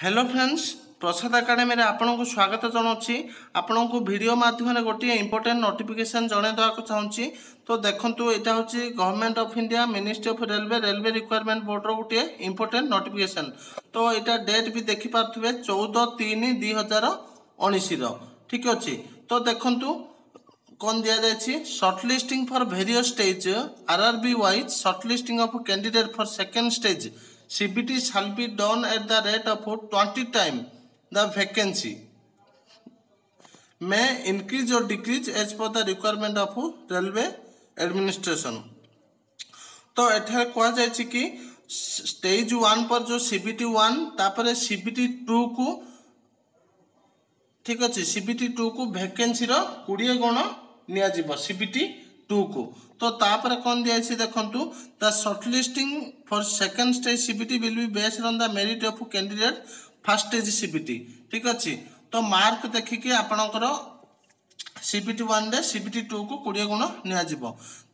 Hello friends ପ୍ରସାଦ ଏକାଡେମୀରେ ଆପଣଙ୍କୁ ସ୍ୱାଗତ ଜଣାଉଛି ଆପଣଙ୍କୁ ଭିଡ଼ିଓ ମାଧ୍ୟମରେ ଗୋଟିଏ ଇମ୍ପୋର୍ଟାଣ୍ଟ ନୋଟିଫିକେସନ୍ ଜଣାଇ ଦେବାକୁ ଚାହୁଁଛି ତ ଦେଖନ୍ତୁ ଏଇଟା ହେଉଛି government of India ministry of railway railway recruitment ବୋର୍ଡ଼ର ଗୋଟିଏ ଇମ୍ପୋର୍ଟାଣ୍ଟ ନୋଟିଫିକେସନ୍ ତ ଏଇଟା ଡେଟ୍ ବି ଦେଖିପାରୁଥିବେ ଚଉଦ ତିନି ଦୁଇ ହଜାର ଉଣେଇଶର ଠିକ୍ ଅଛି ତ ଦେଖନ୍ତୁ କ'ଣ ଦିଆଯାଇଛି shortlisting for various stage R R B wise shortlisting of candidate for second stage CBT shall be done at the rate of 20 times the vacancy may increase or decrease as per the requirement of railway administration So, तो एठार कहुई कि stage one पर जो CBT one तापर CBT two को ठीक अच्छे CBT two को vacancy रो कोड़े गुण निजी सीबीटी टू को তো তাপরে কোন দিয়েছি দেখন্তু the shortlisting for second stage CBT will be based on the merit of candidate first stage CBT ঠিক আছে তো মার্ক দেখিকি আপনার সিবিটি ওয়ানরে সিবিটি টুকু কোড়িয়ে গুণ নিয়াযিব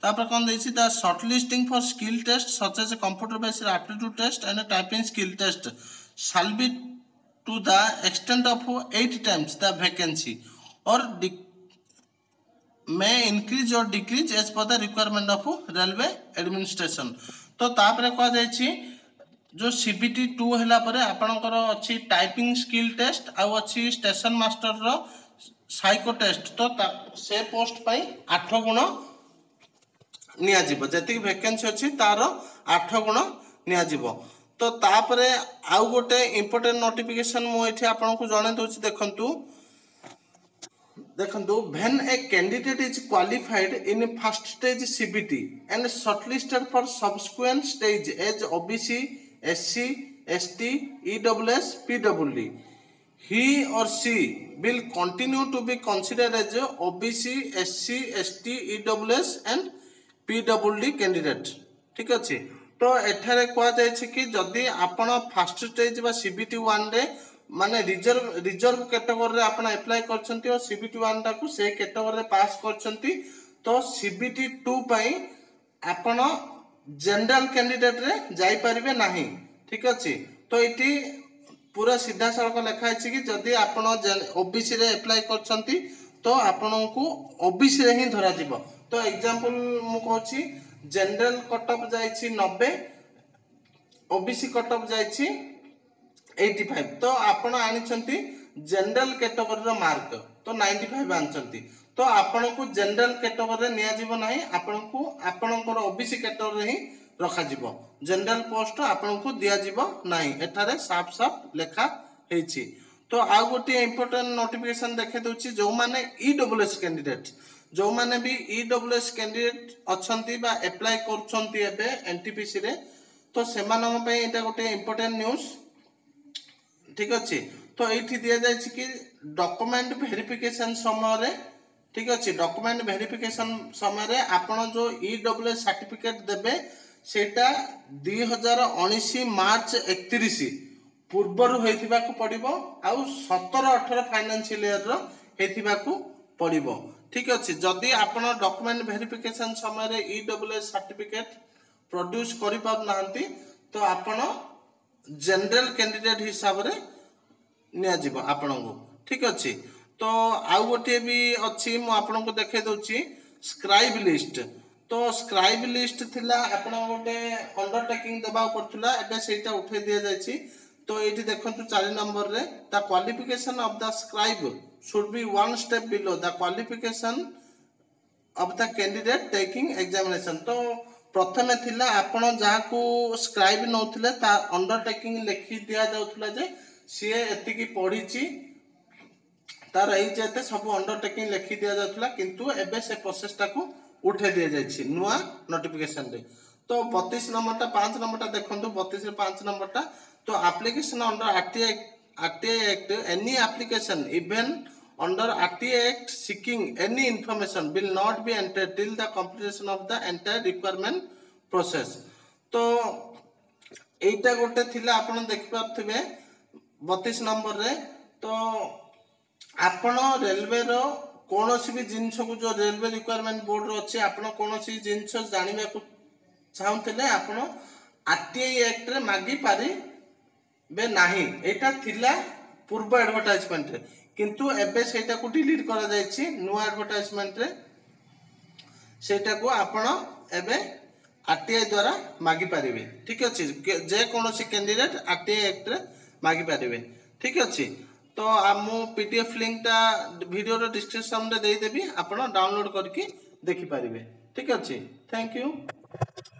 তাপরে কোণ দিয়েছি the shortlisting for skill test such as computer based aptitude test and typing skill test shall be to the extent of eight times the vacancy or may increase or decrease as per the requirement of railway administration तो तापर कहुई जो C B T to है आपणकर अच्छी typing skill test आउ अच्छी station master रो psycho test तो से पोस्ट पाई आठ गुण नियाजिबो जेतिक वैकेंसी अछि तार 8 गुण नियाजिबो तो तापरे आउ गोटे इंपोर्टेंट नोटिफिकेशन मु एठी आपन को जणे दोछि देखंतु ଦେଖନ୍ତୁ when a candidate is qualified in first stage C B T and shortlisted for subsequent stage as O B C S C S T E W S P W D he or she will continue to be considered as a OBC, SC, ST, EWS and PWD candidate. ঠিক আছে তো এଠାରେ কুହାଯାଇଛି କି ଯଦି ଆପଣ first stage ବା CBT ୱାନ୍ରେ মানে reserve reserve category আপনি এপ্লাই করছেন ও সিবিটি ওয়ান টাকু সেই ক্যাটেগোরি পাস করছেন তো সিবিটি টু পাই আপন জেনারেল ক্যান্ডিডেট রে যাই পারিবে না ঠিক আছে তো এটি পুরা সিধাসলখ লেখা আছে কি যদি আপনার ওবিসি রে এপ্লাই করছেন তো আপনার ওবিসি রে হি ধরা যাব তো এক্সাম্পল মু কৌছি জেনারেল কট অফ যাইছি 90 ওবিসি কট অফ যাইছি এইটি ফাইভ ତ ଆପଣ ଆଣିଛନ୍ତି ଜେନେରାଲ କାଟେଗୋରୀର ମାର୍କ ତ ନାଇଣ୍ଟି ଫାଇଭ ଆଣିଛନ୍ତି ତ ଆପଣଙ୍କୁ ଜେନେରାଲ କାଟେଗୋରୀରେ ନିଆଯିବ ନାହିଁ ଆପଣଙ୍କୁ ଆପଣଙ୍କର ଓବିସି କାଟେଗୋରୀରେ ହିଁ ରଖାଯିବ ଜେନେରାଲ ପୋଷ୍ଟ ଆପଣଙ୍କୁ ଦିଆଯିବ ନାହିଁ ଏଠାରେ ସାଫ ସାଫ ଲେଖା ହେଇଛି ତ ଆଉ ଗୋଟିଏ ଇମ୍ପୋର୍ଟାଣ୍ଟ ନୋଟିଫିକେସନ ଦେଖାଇ ଦେଉଛି ଯେଉଁମାନେ ଇ ଡବ୍ଲ୍ୟୁ ଏସ୍ କ୍ୟାଣ୍ଡିଡେଟ୍ ଯେଉଁମାନେ ବି ଇ ଡବ୍ଲ୍ୟୁ ଏସ୍ କ୍ୟାଣ୍ଡିଡେଟ୍ ଅଛନ୍ତି ବା ଆପ୍ଲାଏ କରୁଛନ୍ତି ଏବେ ଏନ୍ଟିପିସିରେ ତ ସେମାନଙ୍କ ପାଇଁ ଏଇଟା ଗୋଟିଏ ଇମ୍ପୋର୍ଟାଣ୍ଟ ନ୍ୟୁଜ୍ ঠিক আছে তো এইটি দিয়া যাইছি কি ডকুমেন্ট ভেরিফিকেশন সময়রে ঠিক আছে ডকুমেন্ট ভেরিফিকেশন সময়রে আপন যে ইডব্লুএস e সার্টিফিকেট দেবে সেটা দুই হাজার উনিশ মার্চ একত্রিশ পূর্বরু হয়েথাকু পড়ব আউ সতের অঠর ফাইনান্সিয়াল ইয়ারর হয়েথাকু পড়ব ঠিক আছে যদি আপনার ডকুমেন্ট ভেরিফিকেশন সময় ইডব্লুএস সার্টিফিকেট প্রড্যুস করে পু না তো আপনার ଜେନେରାଲ କ୍ୟାଣ୍ଡିଡେଟ୍ ହିସାବରେ ନିଆଯିବ ଆପଣଙ୍କୁ ଠିକ୍ ଅଛି ତ ଆଉ ଗୋଟିଏ ବି ଅଛି ମୁଁ ଆପଣଙ୍କୁ ଦେଖାଇ ଦେଉଛି ସ୍କ୍ରାଇବ୍ ଲିଷ୍ଟ ତ ସ୍କ୍ରାଇବ୍ ଲିଷ୍ଟ ଥିଲା ଆପଣଙ୍କୁ ଗୋଟେ ଅଣ୍ଡରଟେକିଂ ଦେବାକୁ ପଡ଼ୁଥିଲା ଏବେ ସେଇଟା ଉଠାଇ ଦିଆଯାଇଛି ତ ଏଇଠି ଦେଖନ୍ତୁ ଚାରି ନମ୍ବରରେ the qualification of the scribe should be one step below the qualification of the candidate taking examination ତ প্রথমে লা আপনার যা স্ক্রাইব নৌলে তা অন্ডরটেকিং লেখি দিয়া যাওয়া যে সি এতিকি পড়িছি তার এই যেতে সব অন্ডরটেকিং লেখি দিয়া যাওয়া কিন্তু এবে সে প্রসেসটা উঠে দিয়ে যাই নূয়া নোটিফিকেশন তো বতিশ নম্বরটা পাঁচ নম্বরটা দেখুন বতিশ পাঁচ নম্বরটা তো application under RTI RTI act any application even under RTA Act seeking any information will not be entered till the completion of the entire requirement process. তো এইটা ଗୋଟେ ଥିଲା ଆପଣ ଦେଖିପାରୁଥିବେ ବତିଶ ନମ୍ବରରେ ତ ଆପଣ ରେଲୱେର କୌଣସି ବି ଜିନିଷକୁ ଯେଉଁ ରେଲୱେ ରିକ୍ୱାରମେଣ୍ଟ ବୋର୍ଡ଼ର ଅଛି ଆପଣ କୌଣସି ଜିନିଷ ଜାଣିବାକୁ ଚାହୁଁଥିଲେ ଆପଣ ଆର୍ ଟି ଆଇ ଆକ୍ଟରେ ମାଗିପାରିବେ ନାହିଁ ଏଇଟା ଥିଲା ପୂର୍ବ ଆଡ଼ଭର୍ଟାଇଜମେଣ୍ଟରେ କିନ୍ତୁ ଏବେ ସେଇଟାକୁ ଡିଲିଟ୍ କରାଯାଇଛି ନୂଆ ଆଡ଼ଭର୍ଟାଇଜମେଣ୍ଟରେ ସେଇଟାକୁ ଆପଣ ଏବେ ଆର୍ଟିଆଇ ଦ୍ୱାରା ମାଗିପାରିବେ ଠିକ୍ ଅଛି ଯେକୌଣସି କ୍ୟାଣ୍ଡିଡେଟ୍ ଆର୍ଟିଆଇ ଆକ୍ଟରେ ମାଗିପାରିବେ ଠିକ୍ ଅଛି ତ ମୁଁ ପି ଡି ଏଫ୍ ଲିଙ୍କଟା ଭିଡ଼ିଓର ଡିସ୍କ୍ରିପ୍ସନ୍ରେ ଦେଇଦେବି ଆପଣ ଡାଉନଲୋଡ଼୍ କରିକି ଦେଖିପାରିବେ ଠିକ୍ ଅଛି ଥ୍ୟାଙ୍କ ୟୁ